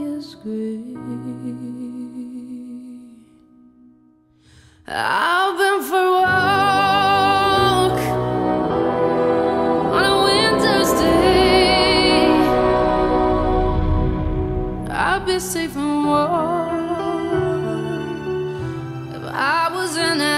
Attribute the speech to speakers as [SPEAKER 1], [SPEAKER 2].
[SPEAKER 1] highest grade. I've been for a walk on a winter's day. I'd be safe and warm if I was in.